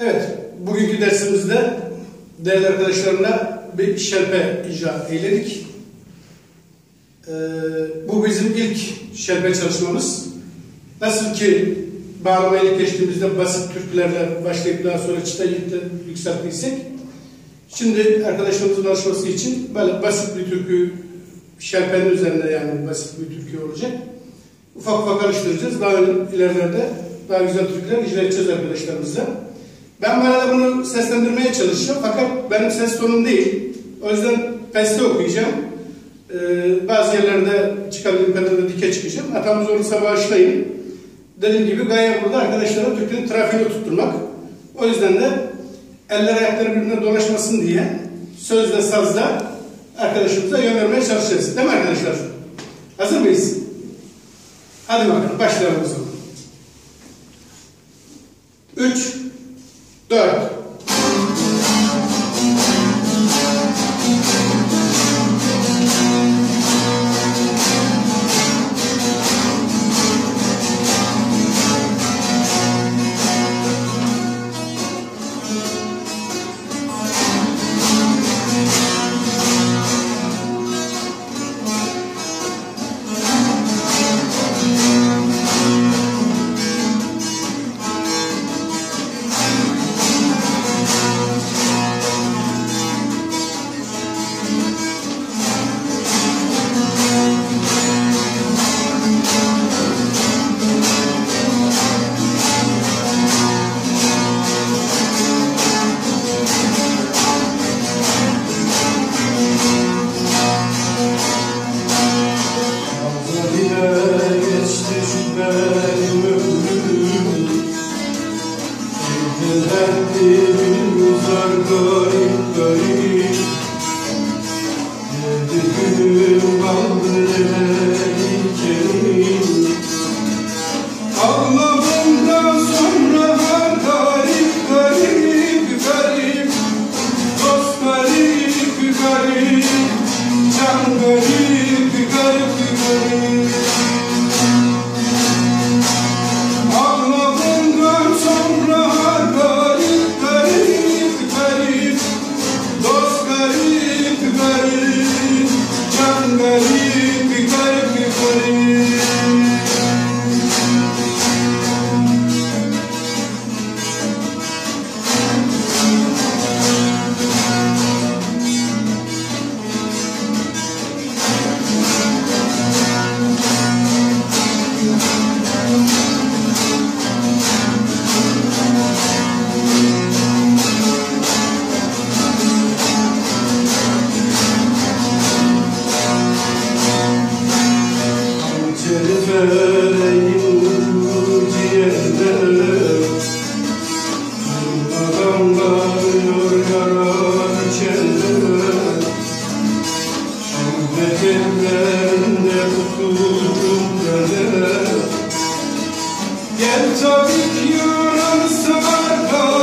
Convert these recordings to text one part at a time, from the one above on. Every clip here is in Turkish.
Evet, bugünkü dersimizde değerli arkadaşlarımla bir şerpe icra eyledik. Ee, bu bizim ilk şerpe çalışmamız. Nasıl ki bağlamayı geçtiğimizde basit türkülerle başlayıp daha sonra çıta yükselttiysek, şimdi arkadaşlarımızın alışması için böyle basit bir türkü, şerpenin üzerinde yani basit bir türkü olacak. Ufak ufak alıştıracağız. Daha ilerlerde daha güzel türküler icra edeceğiz arkadaşlarımızla. Ben bu arada bunu seslendirmeye çalışacağım fakat benim ses tonum değil. O yüzden peste okuyacağım. Ee, bazı yerlerde çıkabildiğim kadarıyla dike çıkacağım. Hatamız olursa bağışlayın. Dediğim gibi gaye burada arkadaşlara Türkiye'nin trafiğini tutturmak. O yüzden de eller ayakları birbirine dolaşmasın diye sözle sazla arkadaşımıza yön vermeye çalışacağız. Değil mi arkadaşlar? Hazır mıyız? Hadi bakalım başlayalım o zaman. 3 Так, Kalbim uzar garip garip Yedirim bandırın kerim Ağlamından sonra her garip garip garip Dost garip garip Can garip garip Gel tabii ki yaran sarpa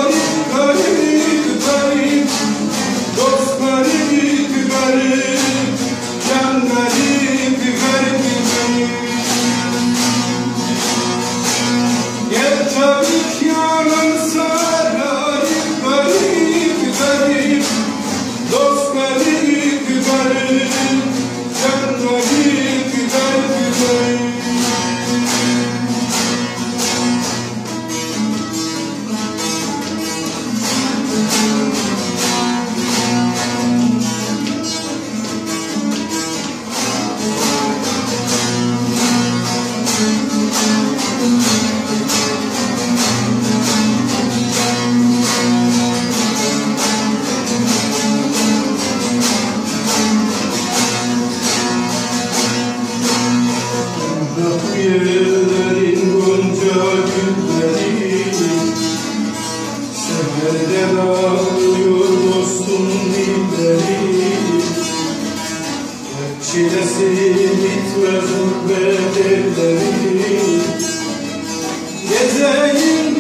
Çilesi bitmez gurbet elleri Gezeyim